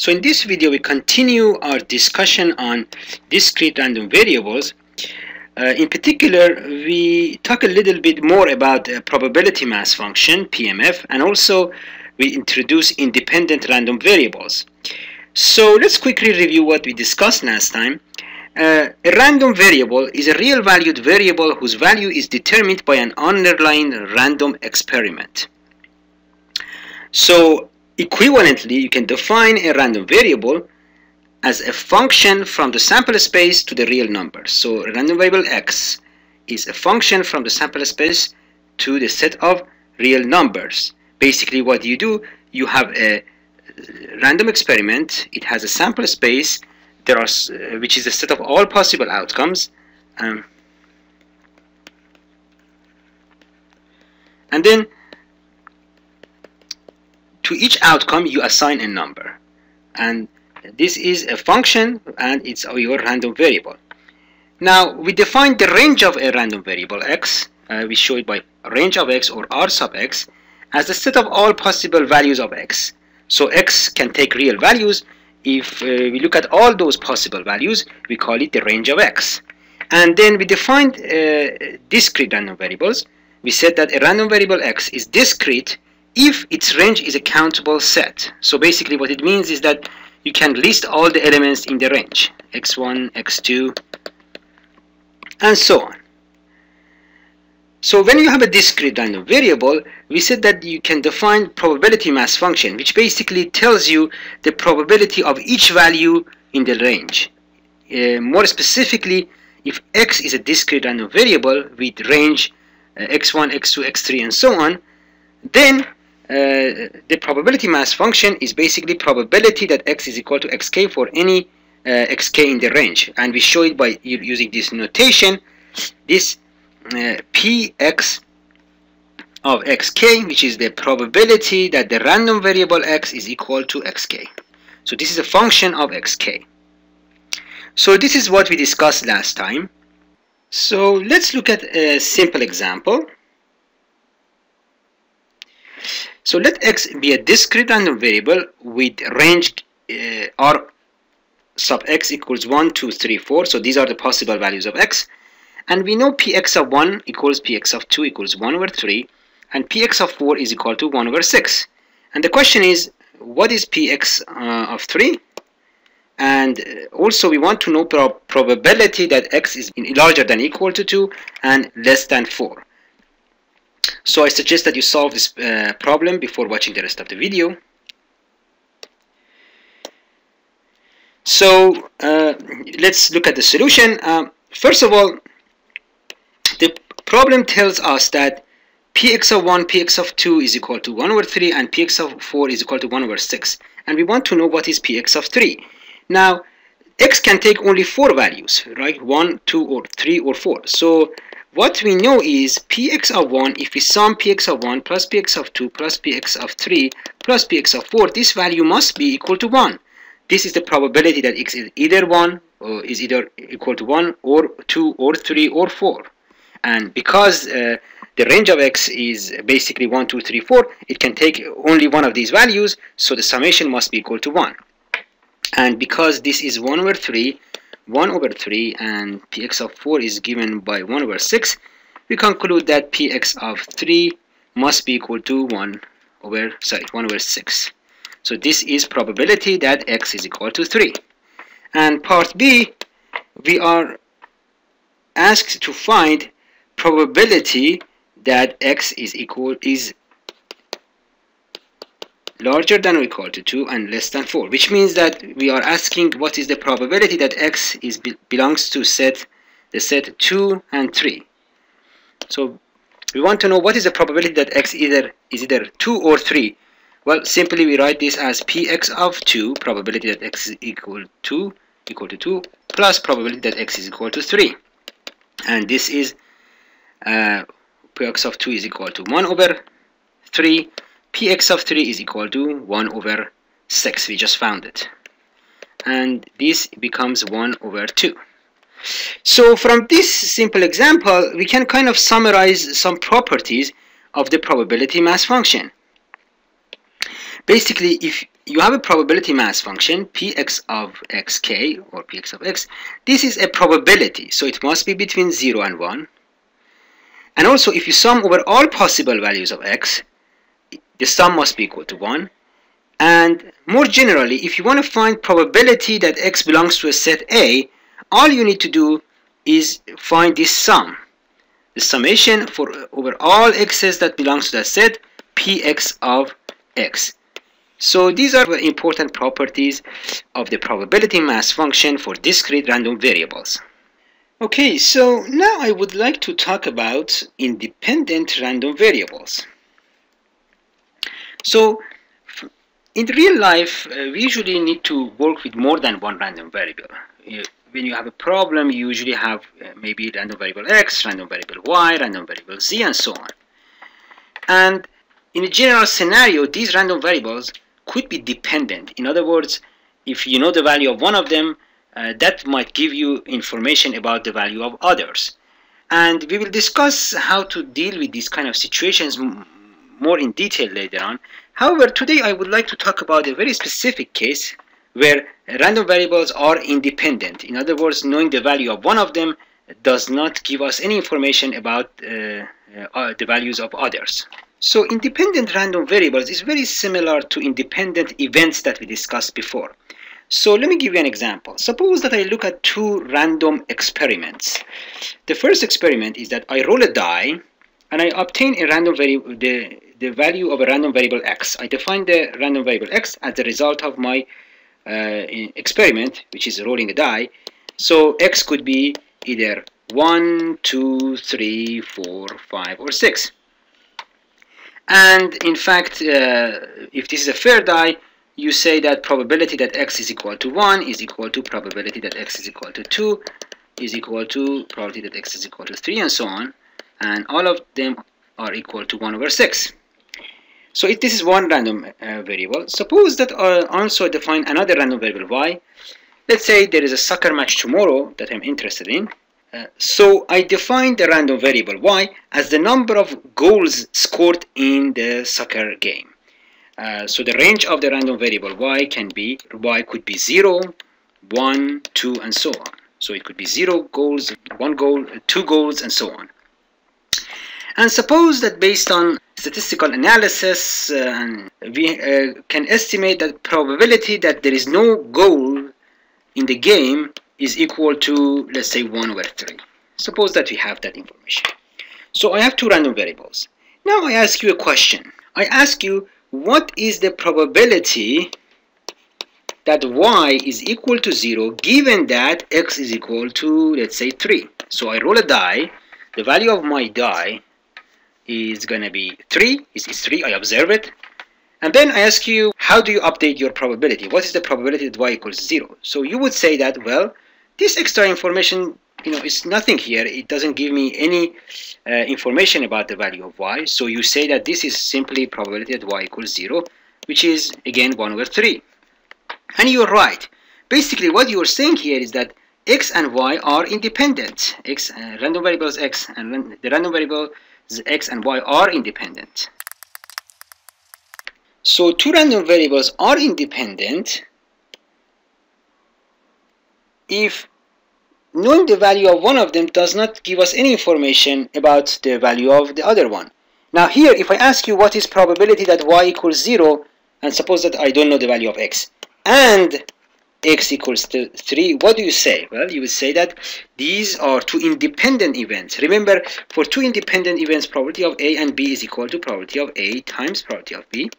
So in this video we continue our discussion on discrete random variables. Uh, in particular we talk a little bit more about uh, probability mass function PMF and also we introduce independent random variables. So let's quickly review what we discussed last time. Uh, a random variable is a real valued variable whose value is determined by an underlying random experiment. So Equivalently, you can define a random variable as a function from the sample space to the real number. So random variable x is a function from the sample space to the set of real numbers. Basically what you do, you have a random experiment, it has a sample space, there are, uh, which is a set of all possible outcomes. Um, and then to each outcome you assign a number. And this is a function and it's your random variable. Now we define the range of a random variable x. Uh, we show it by range of x or r sub x as the set of all possible values of x. So x can take real values. If uh, we look at all those possible values we call it the range of x. And then we defined uh, discrete random variables. We said that a random variable x is discrete if its range is a countable set. So basically what it means is that you can list all the elements in the range x1, x2 and so on. So when you have a discrete random variable, we said that you can define probability mass function, which basically tells you the probability of each value in the range. Uh, more specifically, if x is a discrete random variable with range uh, x1, x2, x3, and so on, then uh, the probability mass function is basically probability that x is equal to xk for any uh, xk in the range. And we show it by using this notation. This uh, px of xk which is the probability that the random variable x is equal to xk. So this is a function of xk. So this is what we discussed last time. So let's look at a simple example so let x be a discrete random variable with range uh, r sub x equals 1, 2, 3, 4. So these are the possible values of x. And we know px of 1 equals px of 2 equals 1 over 3. And px of 4 is equal to 1 over 6. And the question is, what is px uh, of 3? And uh, also we want to know prob probability that x is larger than equal to 2 and less than 4. So I suggest that you solve this uh, problem before watching the rest of the video. So uh, let's look at the solution. Um, first of all, the problem tells us that px of 1, px of 2 is equal to 1 over 3 and px of 4 is equal to 1 over 6. And we want to know what is px of 3. Now, x can take only 4 values, right? 1, 2, or 3, or 4. So what we know is px of 1, if we sum px of 1 plus px of 2 plus px of 3 plus px of 4, this value must be equal to 1. This is the probability that x is either 1 or is either equal to 1 or 2 or 3 or 4. And because uh, the range of x is basically 1, 2, 3, 4, it can take only one of these values, so the summation must be equal to 1. And because this is 1 over 3, 1 over 3 and px of 4 is given by 1 over 6 we conclude that px of 3 must be equal to 1 over sorry 1 over 6 so this is probability that x is equal to 3 and part b we are asked to find probability that x is equal is larger than or equal to 2 and less than 4 which means that we are asking what is the probability that x is belongs to set the set 2 and 3 so we want to know what is the probability that x either is either 2 or 3 well simply we write this as px of 2 probability that x is equal to equal to 2 plus probability that x is equal to 3 and this is uh, px of 2 is equal to 1 over 3 px of 3 is equal to 1 over 6 we just found it. And this becomes 1 over 2 so from this simple example we can kind of summarize some properties of the probability mass function. Basically if you have a probability mass function px of xk or px of x this is a probability. So it must be between 0 and 1 and also if you sum over all possible values of x the sum must be equal to 1 and more generally if you want to find probability that x belongs to a set A all you need to do is find this sum the summation for over all x's that belongs to that set px of x so these are the important properties of the probability mass function for discrete random variables. Okay, so now I would like to talk about independent random variables. So in real life, uh, we usually need to work with more than one random variable. When you have a problem, you usually have uh, maybe random variable x, random variable y, random variable z, and so on. And in a general scenario, these random variables could be dependent. In other words, if you know the value of one of them, uh, that might give you information about the value of others. And we will discuss how to deal with these kind of situations more in detail later on. However, today I would like to talk about a very specific case where random variables are independent. In other words, knowing the value of one of them does not give us any information about uh, uh, the values of others. So independent random variables is very similar to independent events that we discussed before. So let me give you an example. Suppose that I look at two random experiments. The first experiment is that I roll a die and I obtain a random variable, the value of a random variable x. I define the random variable x as the result of my uh, experiment, which is rolling a die. So x could be either 1, 2, 3, 4, 5, or 6 and in fact uh, if this is a fair die you say that probability that x is equal to 1 is equal to probability that x is equal to 2 is equal to probability that x is equal to 3 and so on and all of them are equal to 1 over 6 so if this is one random uh, variable suppose that I uh, also define another random variable y let's say there is a soccer match tomorrow that I'm interested in uh, so I define the random variable y as the number of goals scored in the soccer game. Uh, so the range of the random variable y can be, y could be 0, 1, 2, and so on. So it could be 0 goals, 1 goal, 2 goals, and so on. And suppose that based on statistical analysis, uh, we uh, can estimate that probability that there is no goal in the game is equal to, let's say, 1 over 3. Suppose that we have that information. So I have two random variables. Now I ask you a question. I ask you, what is the probability that y is equal to 0 given that x is equal to, let's say, 3. So I roll a die. The value of my die is going to be 3. It's, 3. I observe it. And then I ask you, how do you update your probability? What is the probability that y equals 0? So you would say that, well, this extra information, you know, is nothing here. It doesn't give me any uh, information about the value of y. So you say that this is simply probability that y equals 0, which is, again, 1 over 3. And you're right. Basically, what you're saying here is that x and y are independent. x uh, random variables x and the random variables x and y are independent. So two random variables are independent if knowing the value of one of them does not give us any information about the value of the other one. Now here, if I ask you what is probability that y equals 0, and suppose that I don't know the value of x, and x equals 3, what do you say? Well, you would say that these are two independent events. Remember, for two independent events, probability of A and B is equal to probability of A times probability of B.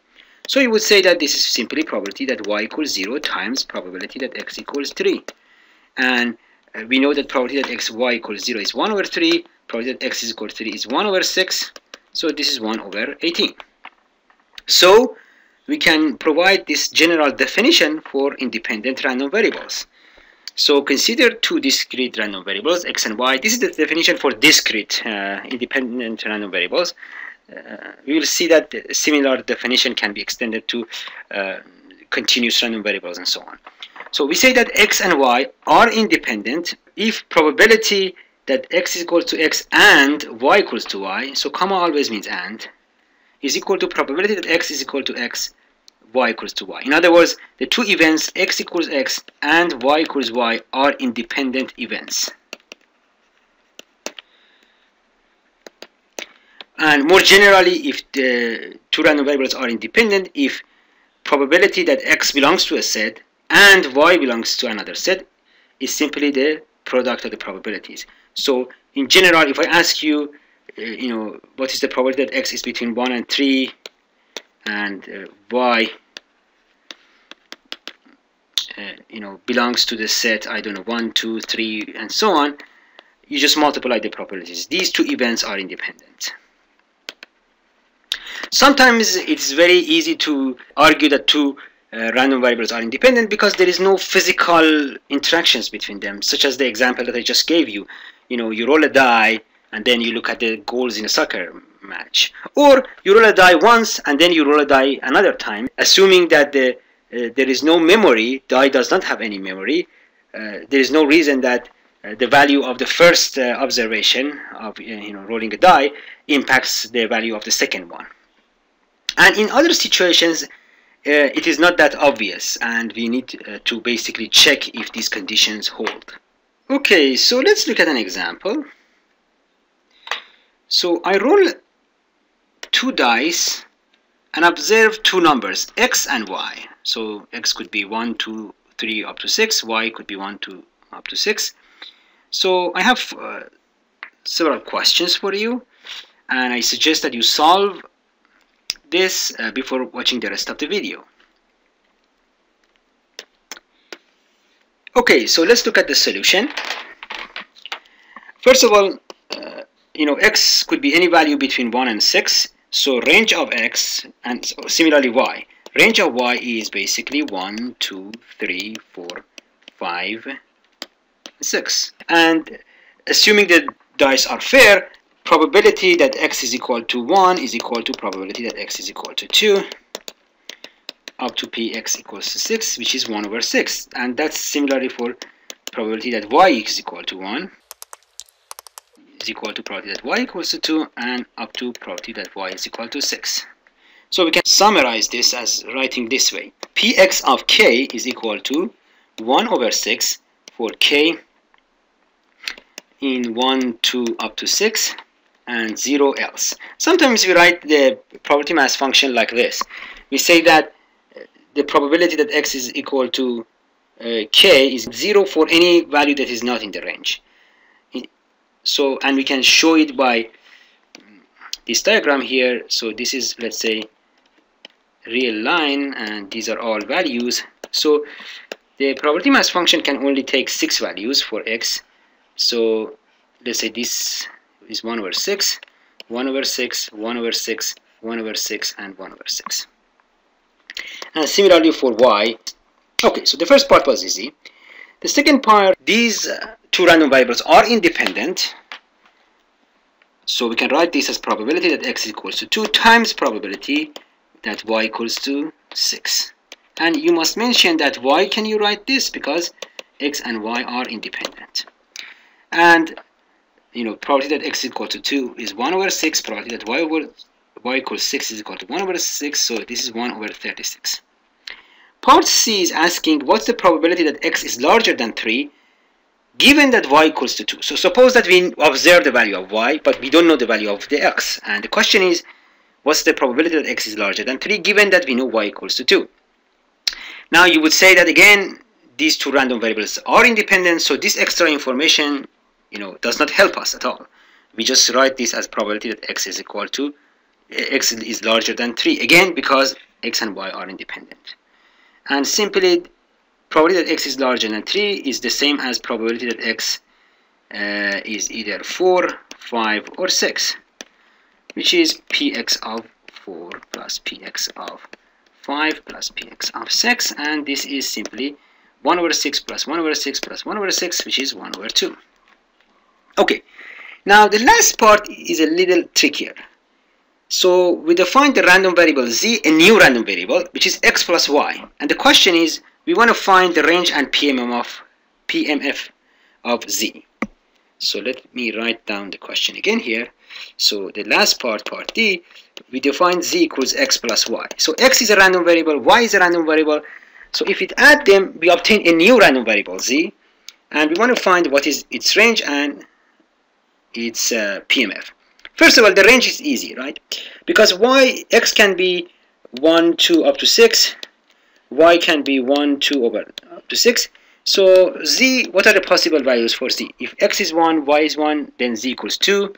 So you would say that this is simply probability that y equals 0 times probability that x equals 3. And uh, we know that probability that x y equals 0 is 1 over 3 probability that x is equal to 3 is 1 over 6 so this is 1 over 18 so we can provide this general definition for independent random variables. So consider two discrete random variables x and y. This is the definition for discrete uh, independent random variables. Uh, we will see that similar definition can be extended to uh, continuous random variables and so on. So we say that x and y are independent if probability that x is equal to x and y equals to y, so comma always means and, is equal to probability that x is equal to x, y equals to y. In other words, the two events x equals x and y equals y are independent events. And more generally, if the two random variables are independent, if probability that x belongs to a set and y belongs to another set is simply the product of the probabilities. So in general, if I ask you, you know, what is the probability that x is between 1 and 3 and uh, y, uh, you know, belongs to the set, I don't know, 1, 2, 3, and so on, you just multiply the probabilities. These two events are independent. Sometimes it's very easy to argue that two uh, random variables are independent because there is no physical interactions between them, such as the example that I just gave you. You know, you roll a die and then you look at the goals in a soccer match. Or you roll a die once and then you roll a die another time, assuming that the, uh, there is no memory, die does not have any memory, uh, there is no reason that uh, the value of the first uh, observation of uh, you know rolling a die impacts the value of the second one. And in other situations, uh, it is not that obvious and we need to basically check if these conditions hold. Okay, so let's look at an example. So I roll two dice and observe two numbers, x and y. So x could be 1, 2, 3 up to 6, y could be 1, 2 up to 6. So I have uh, several questions for you and I suggest that you solve this uh, before watching the rest of the video. Okay, so let's look at the solution. First of all, you know, x could be any value between 1 and 6. So range of x, and similarly y. Range of y is basically 1, 2, 3, 4, 5, 6. And assuming the dice are fair, probability that x is equal to 1 is equal to probability that x is equal to 2 up to px equals to 6 which is 1 over 6 and that's similarly for probability that y is equal to 1 is equal to probability that y equals to 2 and up to probability that y is equal to 6 so we can summarize this as writing this way px of k is equal to 1 over 6 for k in 1 2 up to 6 and 0 else. Sometimes we write the probability mass function like this. We say that uh, the probability that x is equal to uh, k is 0 for any value that is not in the range. So, and we can show it by this diagram here. So this is, let's say, real line, and these are all values. So the probability mass function can only take six values for x. So let's say this is 1 over 6, 1 over 6, 1 over 6, 1 over 6, and 1 over 6. And similarly for y, okay, so the first part was easy. The second part, these uh, two random variables are independent. So we can write this as probability that x equals to 2 times probability that y equals to 6. And you must mention that why can you write this? Because x and y are independent. And you know, probability that x is equal to 2 is 1 over 6, probability that y over y equals 6 is equal to 1 over 6, so this is 1 over 36. Part C is asking what's the probability that x is larger than 3 given that y equals to 2. So suppose that we observe the value of y, but we don't know the value of the x. And the question is, what's the probability that x is larger than 3 given that we know y equals to 2? Now you would say that again, these two random variables are independent, so this extra information you know, does not help us at all. We just write this as probability that x is equal to x is larger than 3 again because x and y are independent and simply probability that x is larger than 3 is the same as probability that x uh, is either 4 5 or 6 which is px of 4 plus px of 5 plus px of 6 and this is simply 1 over 6 plus 1 over 6 plus 1 over 6 which is 1 over 2 Okay, now the last part is a little trickier. So we define the random variable z, a new random variable, which is x plus y. And the question is, we want to find the range and PMF of PMF of z. so let me write down the question again here. So the last part part D we define z equals x plus y. So x is a random variable y is a random variable. So if we add them we obtain a new random variable z. And we want to find what is its range and its uh, PMF first of all the range is easy right because y x can be 1 2 up to 6 y can be 1 2 over up to 6 so z, what are the possible values for z? If x is 1, y is 1, then z equals 2.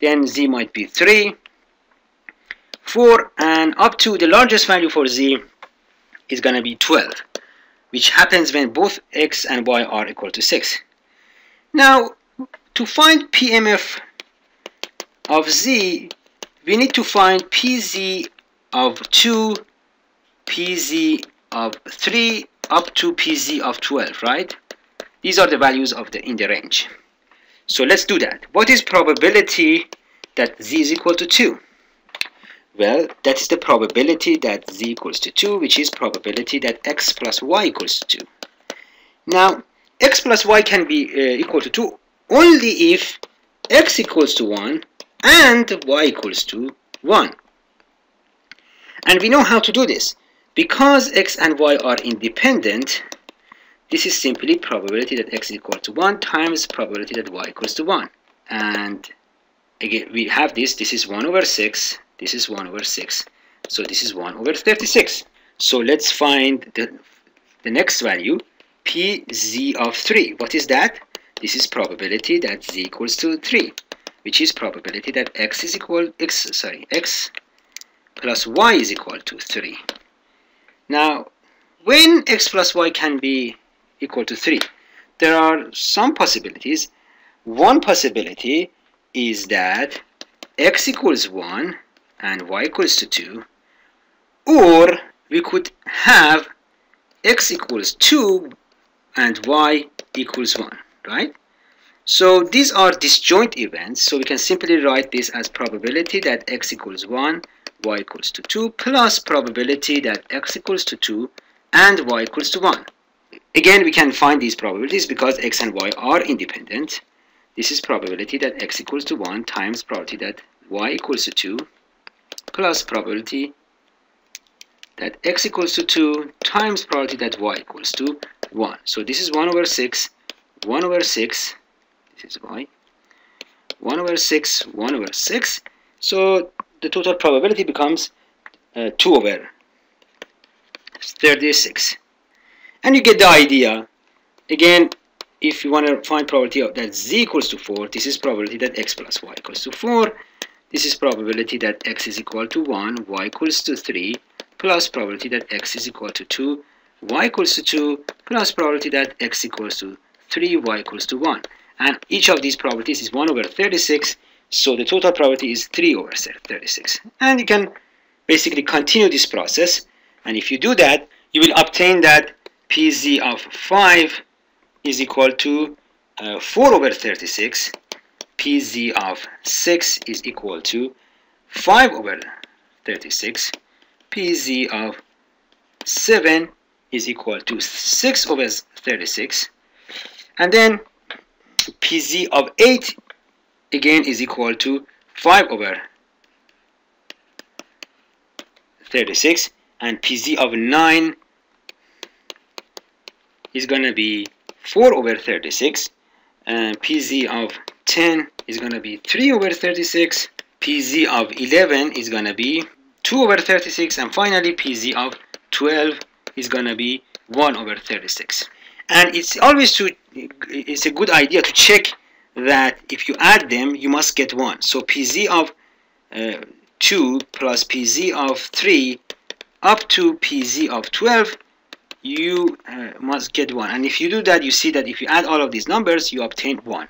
Then z might be 3, 4, and up to the largest value for z is going to be 12, which happens when both x and y are equal to 6. Now, to find PMF of z, we need to find pz of 2, pz of 3, up to pz of 12 right? These are the values of the in the range. So let's do that. What is probability that z is equal to 2 well that is the probability that z equals to 2 which is probability that x plus y equals to 2 now x plus y can be uh, equal to 2 only if x equals to 1 and y equals to 1 and we know how to do this because x and y are independent, this is simply probability that x is equal to 1 times probability that y equals to 1. And again, we have this, this is 1 over 6, this is 1 over 6. So this is 1 over 36. So let's find the, the next value, pz of 3. What is that? This is probability that z equals to 3, which is probability that x is equal, x, sorry, x plus y is equal to 3. Now, when x plus y can be equal to 3, there are some possibilities. One possibility is that x equals 1 and y equals to 2, or we could have x equals 2 and y equals 1, right? So these are disjoint events, so we can simply write this as probability that x equals 1 y equals to 2 plus probability that x equals to 2 and y equals to 1. Again, we can find these probabilities because x and y are independent. This is probability that x equals to 1 times probability that y equals to 2 plus probability that x equals to 2 times probability that y equals to 1. So this is 1 over 6, 1 over 6, this is y, 1 over 6, 1 over 6. So the total probability becomes uh, 2 over 36 and you get the idea. Again if you want to find probability of that z equals to 4 this is probability that x plus y equals to 4 this is probability that x is equal to 1 y equals to 3 plus probability that x is equal to 2 y equals to 2 plus probability that x equals to 3 y equals to 1 and each of these probabilities is 1 over 36 so the total probability is 3 over 36. And you can basically continue this process. And if you do that, you will obtain that PZ of 5 is equal to uh, 4 over 36. PZ of 6 is equal to 5 over 36. PZ of 7 is equal to 6 over 36. And then PZ of 8 again is equal to 5 over 36 and PZ of 9 is going to be 4 over 36 and PZ of 10 is going to be 3 over 36 PZ of 11 is going to be 2 over 36 and finally PZ of 12 is going to be 1 over 36 and it's always to it's a good idea to check that if you add them, you must get 1. So pz of uh, 2 plus pz of 3 up to pz of 12, you uh, must get 1. And if you do that, you see that if you add all of these numbers, you obtain 1.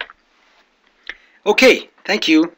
Okay, thank you.